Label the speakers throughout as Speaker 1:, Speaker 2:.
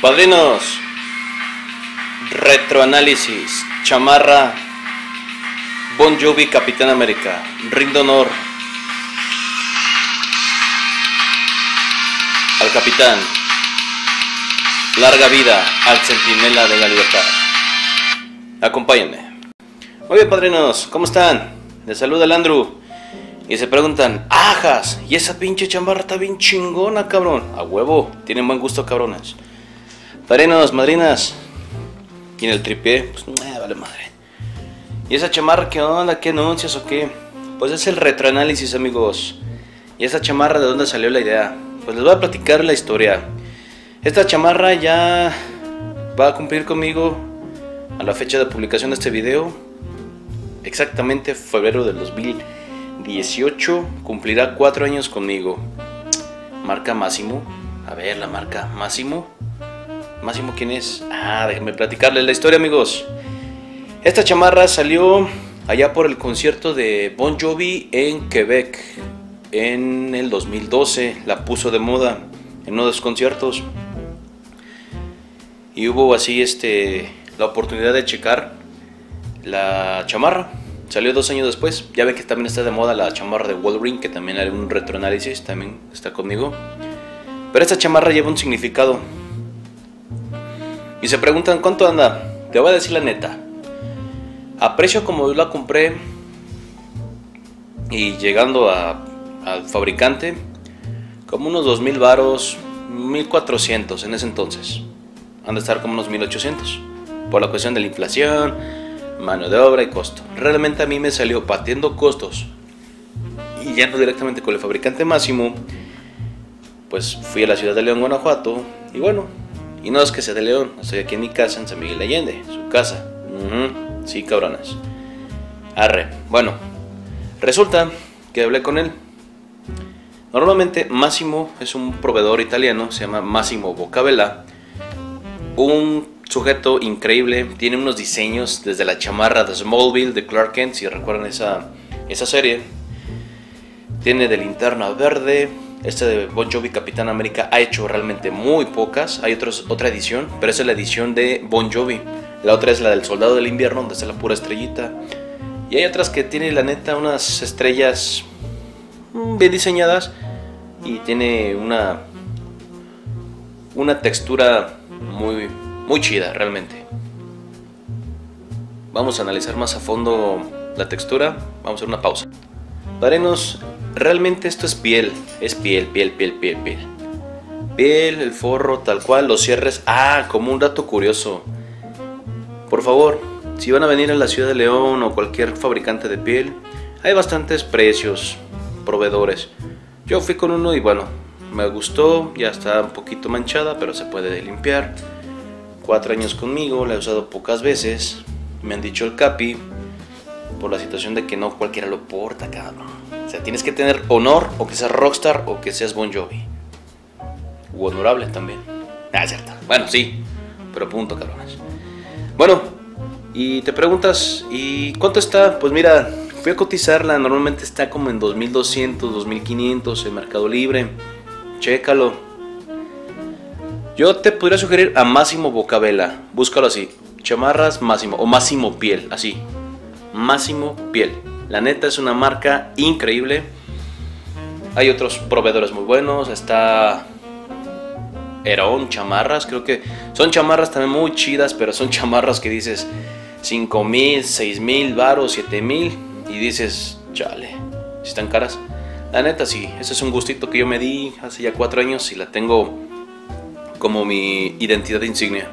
Speaker 1: Padrinos, retroanálisis, chamarra, Bon Jovi, Capitán América, rindo honor al capitán, larga vida al centinela de la libertad. Acompáñenme. Muy bien, padrinos, ¿cómo están? Les saluda el Andrew. Y se preguntan, ajas, y esa pinche chamarra está bien chingona, cabrón. A huevo, tienen buen gusto, cabrones. Padrinos, madrinas, y en el tripié, pues, eh, vale madre. ¿Y esa chamarra qué onda? ¿Qué anuncias o qué? Pues es el retroanálisis, amigos. ¿Y esa chamarra de dónde salió la idea? Pues les voy a platicar la historia. Esta chamarra ya va a cumplir conmigo a la fecha de publicación de este video. Exactamente febrero del 2018 cumplirá cuatro años conmigo. Marca Máximo. A ver, la marca Máximo. Máximo, ¿quién es? Ah, déjenme platicarles la historia, amigos. Esta chamarra salió allá por el concierto de Bon Jovi en Quebec en el 2012. La puso de moda en uno de los conciertos. Y hubo así este, la oportunidad de checar la chamarra. Salió dos años después. Ya ve que también está de moda la chamarra de Wolverine, que también haré un retroanálisis, también está conmigo. Pero esta chamarra lleva un significado. Y se preguntan, ¿cuánto anda? Te voy a decir la neta. A precio como yo la compré y llegando al fabricante, como unos 2000 varos, 1400 en ese entonces. Han de estar como unos 1800. Por la cuestión de la inflación, mano de obra y costo. Realmente a mí me salió patiendo costos y yendo directamente con el fabricante máximo. Pues fui a la ciudad de León, Guanajuato. Y bueno, y no es que sea de León, estoy aquí en mi casa en San Miguel Allende, su casa. Sí, cabronas. Arre. Bueno, resulta que hablé con él. Normalmente Massimo es un proveedor italiano, se llama Massimo Boccabella. Un sujeto increíble, tiene unos diseños desde la chamarra de Smallville de Clark Kent, si recuerdan esa, esa serie. Tiene de linterna verde, este de Bon Jovi Capitán América ha hecho realmente muy pocas. Hay otra edición, pero esa es la edición de Bon Jovi. La otra es la del Soldado del Invierno, donde está la pura estrellita. Y hay otras que tiene la neta unas estrellas mm, bien diseñadas y tiene una una textura muy muy chida realmente. Vamos a analizar más a fondo la textura. Vamos a hacer una pausa. Parenos, realmente esto es piel, es piel, piel, piel, piel, piel. Piel, el forro, tal cual, los cierres. Ah, como un dato curioso. Por favor, si van a venir a la ciudad de León o cualquier fabricante de piel, hay bastantes precios, proveedores. Yo fui con uno y bueno, me gustó, ya está un poquito manchada, pero se puede limpiar. Cuatro años conmigo, la he usado pocas veces. Me han dicho el capi, por la situación de que no cualquiera lo porta, cabrón. O sea, tienes que tener honor o que seas rockstar o que seas Bon Jovi. Honorable también. Ah, cierto. Bueno, sí, pero punto, cabrones. Bueno, y te preguntas, ¿y cuánto está? Pues mira, fui a cotizarla, normalmente está como en 2200, 2500 en Mercado Libre. Chécalo. Yo te podría sugerir a Máximo Bocabela, búscalo así, chamarras Máximo o Máximo Piel, así, Máximo Piel. La neta es una marca increíble. Hay otros proveedores muy buenos. Está Herón, chamarras. Creo que son chamarras también muy chidas, pero son chamarras que dices 5 mil, 6 mil, varos, 7 mil. Y dices, chale, si están caras. La neta sí, ese es un gustito que yo me di hace ya 4 años y la tengo como mi identidad insignia.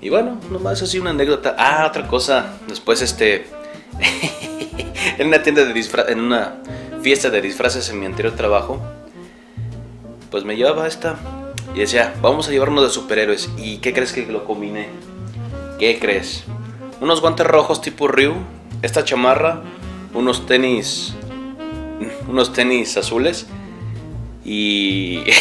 Speaker 1: Y bueno, nomás así una anécdota. Ah, otra cosa. Después, este. en una tienda de disfraces, en una fiesta de disfraces en mi anterior trabajo, pues me llevaba esta y decía, vamos a llevarnos de superhéroes. ¿Y qué crees que lo combiné? ¿Qué crees? Unos guantes rojos tipo Ryu, esta chamarra, unos tenis. Unos tenis azules y.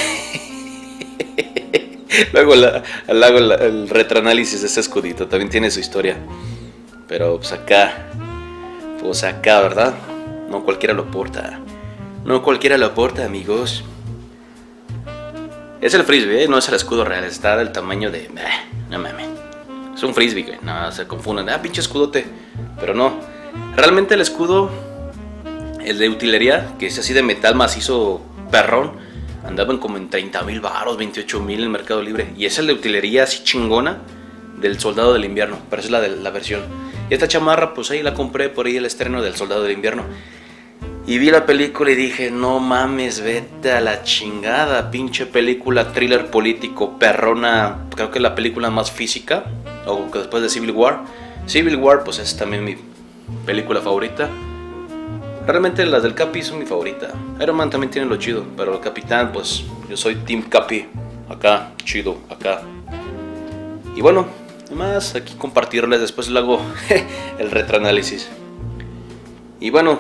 Speaker 1: Luego la, hago el retroanálisis de ese escudito, también tiene su historia. Pero pues acá, pues acá, ¿verdad? No cualquiera lo porta. No cualquiera lo porta, amigos. Es el frisbee, ¿eh? no es el escudo real, está del tamaño de... no mames. Es un frisbee, güey. No, se confunden. Ah, pinche escudote. Pero no. Realmente el escudo, el de utilería, que es así de metal macizo perrón, andaban como en 30 mil baros, 28 mil en el mercado libre. Y es el de utilería así chingona del Soldado del Invierno. Pero es la versión. Y esta chamarra, pues ahí la compré por ahí el estreno del Soldado del Invierno. Y vi la película y dije, no mames, vete a la chingada, pinche película, thriller político, perrona, creo que la película más física, o después de Civil War. Civil War, pues es también mi película favorita. Realmente las del Capi son mi favorita. Iron Man también tiene lo chido, pero el Capitán, pues yo soy Team Capi. Acá, chido, acá. Y bueno, además aquí compartirles, después le hago el retroanálisis. Y bueno,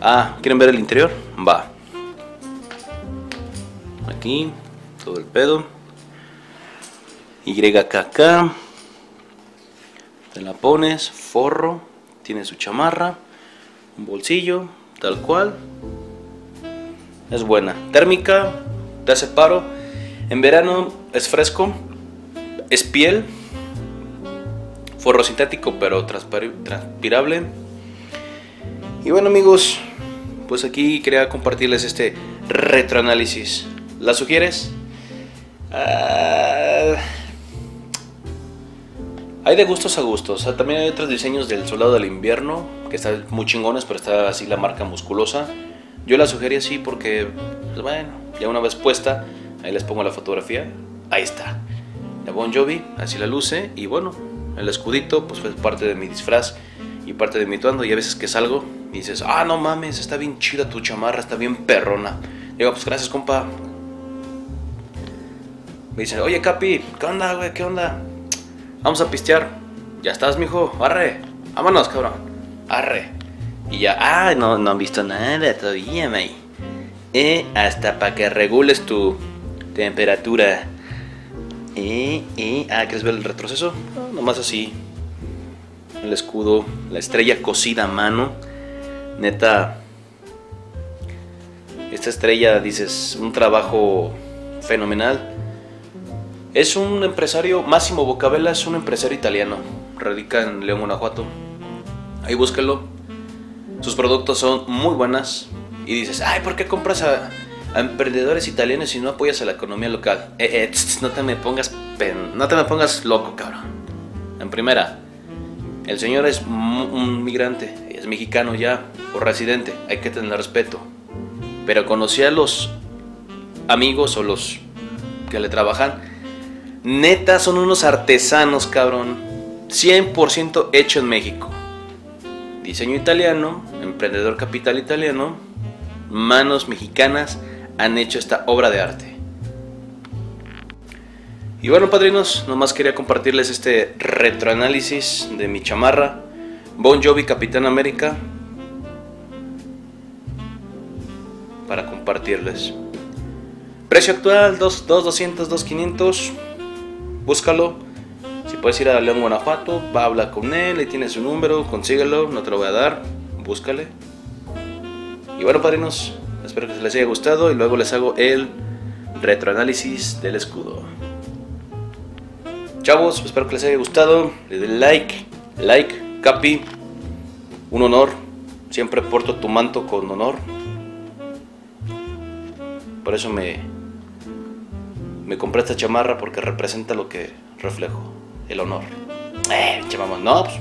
Speaker 1: Ah, ¿quieren ver el interior? Va. Aquí, todo el pedo. YKK. Te la pones, forro, tiene su chamarra, un bolsillo, tal cual. Es buena. Térmica, te hace paro. En verano es fresco, es piel, forro sintético pero transpirable. Y bueno amigos, pues aquí quería compartirles este retroanálisis. ¿La sugieres? Ah, hay de gustos a gustos. también hay otros diseños del Soldado del Invierno que están muy chingones, pero está así la marca musculosa. Yo la sugerí así porque, pues bueno, ya una vez puesta, ahí les pongo la fotografía. Ahí está. Bon Jovi, así la luce. Y bueno, el escudito, pues fue parte de mi disfraz y parte de mi tuando. Y a veces que salgo, y dices, ah, no mames, está bien chida tu chamarra, está bien perrona. Digo, pues gracias, compa. Me dicen, oye, Capi, ¿qué onda, güey? ¿Qué onda? Vamos a pistear. Ya estás, mijo, arre. Vámonos, cabrón. Arre. Y ya, ah, no, no han visto nada todavía, mate. Eh, hasta para que regules tu temperatura. Eh, eh. Ah, ¿quieres ver el retroceso? No, nomás así. El escudo, la estrella cosida a mano neta, esta estrella, dices, un trabajo fenomenal. Es un empresario, Máximo Bocabella es un empresario italiano, radica en León, Guanajuato. Ahí búsquelo. Sus productos son muy buenas. Y dices, ay, ¿por qué compras a, emprendedores italianos y no apoyas a la economía local? Eh, eh, no te me pongas no te me pongas loco, cabrón. En primera, el señor es un migrante, es mexicano ya, o residente, hay que tener respeto. Pero conocí a los amigos o los que le trabajan. Neta, son unos artesanos, cabrón. 100% hecho en México. Diseño italiano, emprendedor capital italiano, manos mexicanas han hecho esta obra de arte. Y bueno, padrinos, nomás quería compartirles este retroanálisis de mi chamarra. Bon Jovi Capitán América. Para compartirles. Precio actual 2, 200, 2500. Búscalo. Si puedes ir a León, Guanajuato, va a con él, le tiene su número, consíguelo, no te lo voy a dar, búscale. Y bueno, padrinos, espero que les haya gustado y luego les hago el retroanálisis del escudo. Chavos, espero que les haya gustado. Le den like, like, capi. Un honor. Siempre porto tu manto con honor. Por eso me, me compré esta chamarra porque representa lo que reflejo, el honor. Eh, chamamos, no, pues,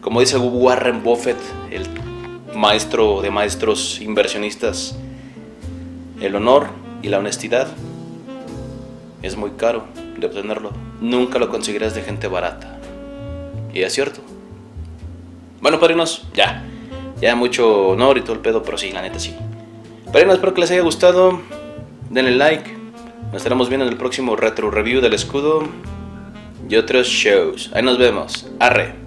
Speaker 1: como dice Warren Buffett, el maestro de maestros inversionistas, el honor y la honestidad es muy caro de obtenerlo. Nunca lo conseguirás de gente barata. Y es cierto. Bueno, padrinos, ya. Ya mucho honor y todo el pedo, pero sí, la neta sí. Padrinos, espero que les haya gustado. Denle like. Nos estaremos viendo en el próximo retro review del escudo y otros shows. Ahí nos vemos. Arre.